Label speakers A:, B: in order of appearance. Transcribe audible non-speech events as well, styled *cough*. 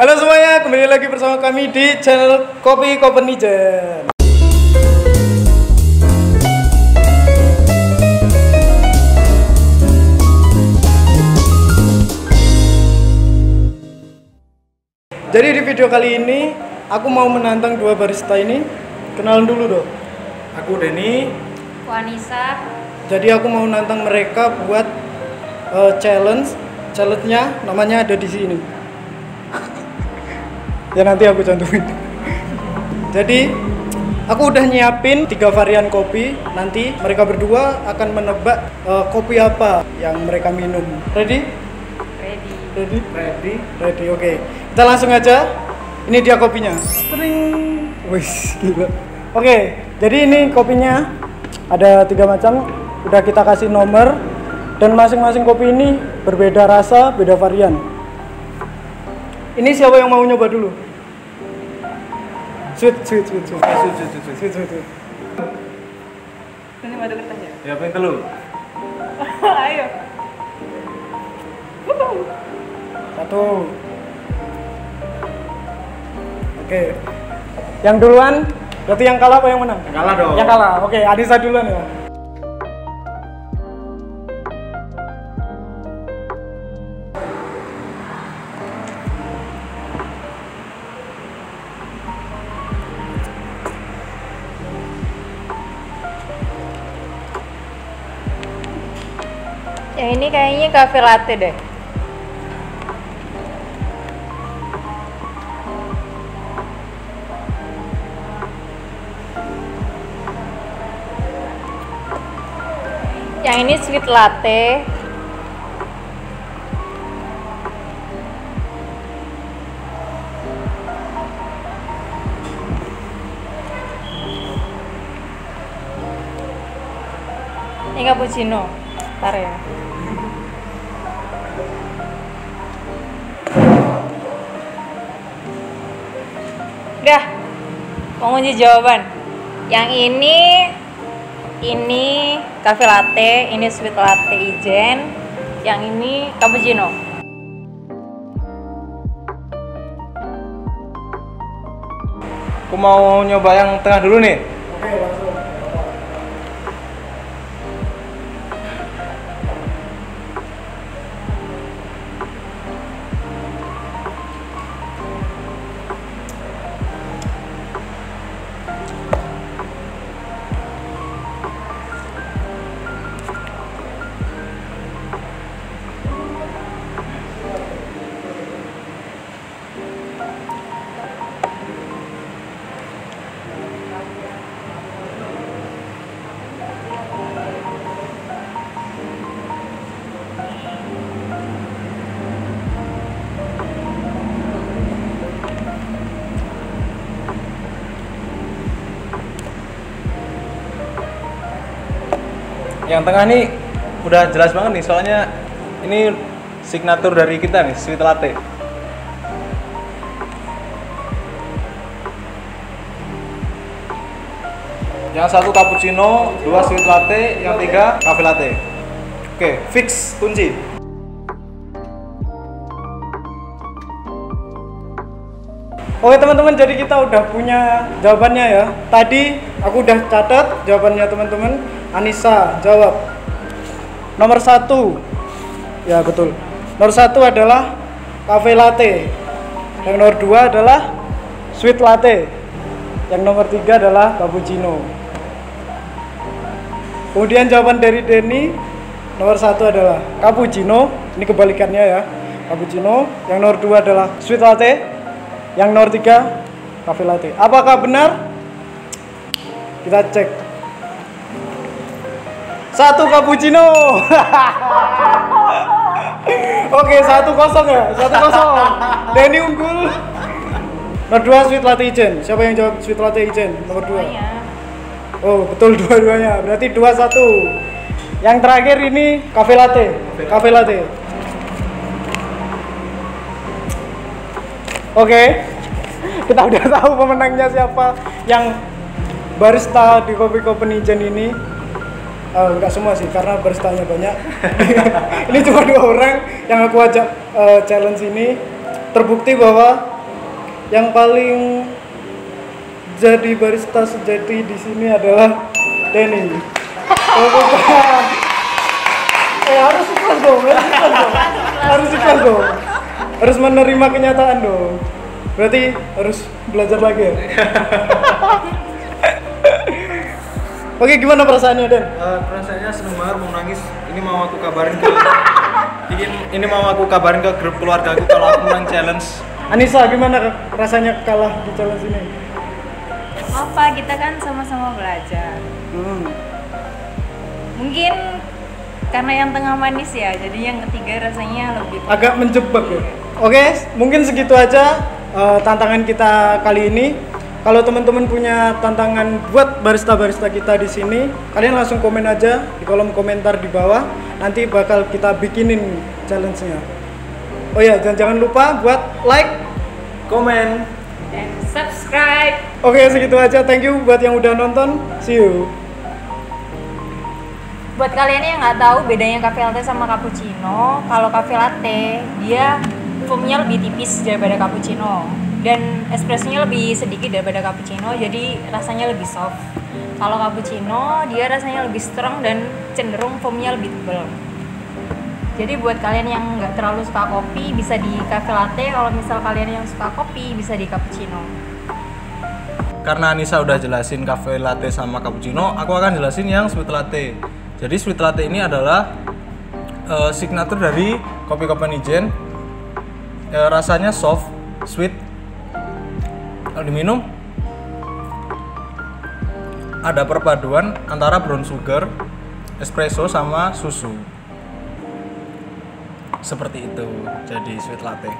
A: Halo semuanya, kembali lagi bersama kami di channel Kopi Copenhagen. Jadi di video kali ini aku mau menantang dua barista ini. Kenalan dulu dong. Aku Denny.
B: Wanisa
A: Jadi aku mau nantang mereka buat eh, challenge. Challenge-nya namanya ada di sini. Ya nanti aku cantumin. Jadi aku udah nyiapin tiga varian kopi. Nanti mereka berdua akan menebak eh, kopi apa yang mereka minum. Ready?
B: ready
A: Ready? Ready. Ready. Oke. Kita langsung aja. Ini dia kopinya. Tring. Wis, gila. Oke, jadi ini kopinya ada tiga macam. Udah kita kasih nomor dan masing-masing kopi ini berbeda rasa, beda varian. Ini siapa yang mau nyoba dulu? Sweet, sweet, sweet, sweet.
C: Eh, sud, sud, sud, sud.
A: Sweet, sweet, sweet.
B: ini kertasnya
C: Ya, pengen telu. *laughs*
B: ayo
A: Satu. Oke. Yang duluan, berarti yang kalah apa yang menang?
C: Kalah dong.
A: Yang kalah. Oke, Adisa duluan ya.
B: Yang ini kayaknya cafe latte deh. Yang ini sweet latte. Ini cappuccino. Ntar ya Udah, mau ngunci jawaban. Yang ini, ini cafe latte, ini sweet latte ijen, yang ini cappuccino.
C: Aku mau nyoba yang tengah dulu nih. Yang tengah nih udah jelas banget nih, soalnya ini signatur dari kita nih, sweet latte. Yang satu cappuccino, dua sweet latte, yang tiga cafe latte. Oke, fix kunci.
A: Oke teman-teman, jadi kita udah punya jawabannya ya. Tadi aku udah catat jawabannya teman-teman. Anissa jawab nomor satu. Ya betul. Nomor satu adalah cafe latte. Yang nomor dua adalah sweet latte. Yang nomor tiga adalah cappuccino. Kemudian jawaban dari Denny nomor satu adalah cappuccino. Ini kebalikannya ya. Cappuccino. Yang nomor dua adalah sweet latte. Yang nomor tiga cafe latte. Apakah benar? Kita cek. Satu cappuccino. *laughs* Oke, satu kosong ya, satu kosong. Denny unggul. Nomor dua sweet latte ijen. Siapa yang jawab sweet latte ijen? Nomor dua. Oh, betul *laughs* dua-duanya. Berarti dua satu. Yang terakhir ini cafe latte. Cafe latte. Oke. Kita udah tahu pemenangnya siapa yang barista di Kopi Copenhagen ini. Eh, enggak semua sih karena baristanya banyak. *laughs* ini cuma dua orang yang aku ajak eh, challenge ini. Terbukti bahwa yang paling jadi barista sejati di sini adalah Denny. Tangan. Eh harus ikhlas dong, harus ikhlas dong, harus dong, harus menerima kenyataan dong. Berarti harus belajar lagi ya. *laughs* Oke, gimana perasaannya Den?
C: Eh, perasaannya seneng banget mau nangis. Ini mau aku kabarin ke *laughs* ini, ini mau aku kabarin ke grup keluarga aku kalau aku menang challenge.
A: Anissa, gimana rasanya kalah di challenge ini?
B: Apa kita kan sama-sama belajar.
A: Hmm.
B: Mungkin karena yang tengah manis ya, jadi yang ketiga rasanya lebih
A: agak menjebak ya. Oke, mungkin segitu aja eh, tantangan kita kali ini. Kalau teman-teman punya tantangan buat barista-barista kita di sini, kalian langsung komen aja di kolom komentar di bawah. Nanti bakal kita bikinin challenge-nya. Oh ya, jangan jangan lupa buat like.
C: Komen.
B: dan subscribe.
A: Oke, segitu aja. Thank you buat yang udah nonton. See you.
B: Buat kalian yang nggak tahu bedanya cafe latte sama cappuccino, kalau cafe latte dia foamnya lebih tipis daripada cappuccino dan espressonya lebih sedikit daripada cappuccino, jadi rasanya lebih soft. Kalau cappuccino dia rasanya lebih strong dan cenderung foamnya lebih tebal. Jadi buat kalian yang nggak terlalu suka kopi bisa di cafe latte, kalau misal kalian yang suka kopi bisa di cappuccino.
C: Karena Anissa udah jelasin cafe latte sama cappuccino, aku akan jelasin yang sweet latte. Jadi sweet latte ini adalah eh, signature dari kopi Company Jen. Eh, rasanya soft, sweet. Kalau diminum ada perpaduan antara brown sugar, espresso sama susu. Seperti itu. Jadi sweet latte.